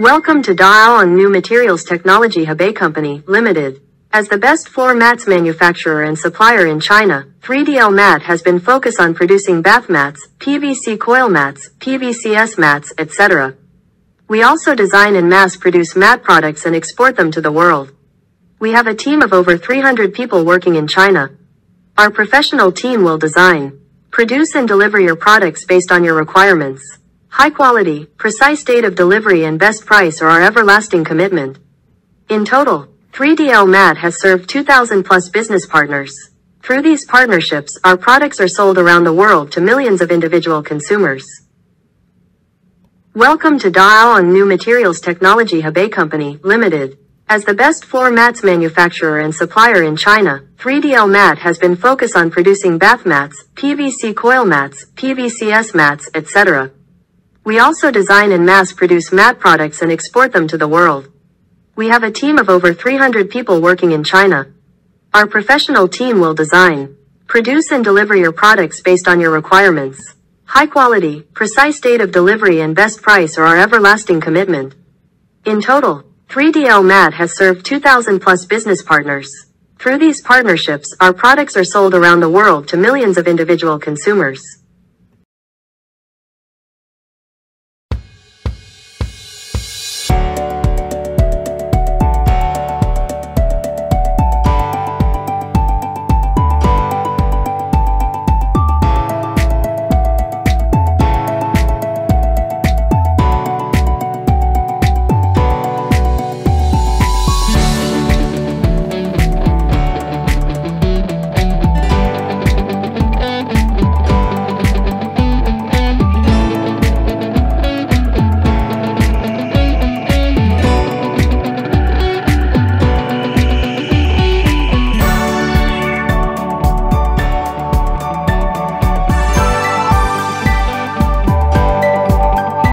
Welcome to Daawon New Materials Technology Hebei Company, Limited. As the best floor mats manufacturer and supplier in China, 3DL Mat has been focused on producing bath mats, PVC coil mats, PVC S mats, etc. We also design and mass produce mat products and export them to the world. We have a team of over 300 people working in China. Our professional team will design, produce and deliver your products based on your requirements. High quality, precise date of delivery and best price are our everlasting commitment. In total, 3DL Mat has served 2,000 plus business partners. Through these partnerships, our products are sold around the world to millions of individual consumers. Welcome to Daawon New Materials Technology Hebei Company, Limited. As the best floor mats manufacturer and supplier in China, 3DL Mat has been focused on producing bath mats, PVC coil mats, PVC S mats, etc. We also design and mass produce mat products and export them to the world. We have a team of over 300 people working in China. Our professional team will design, produce and deliver your products based on your requirements. High quality, precise date of delivery and best price are our everlasting commitment. In total, 3DL Mat has served 2,000 plus business partners. Through these partnerships, our products are sold around the world to millions of individual consumers.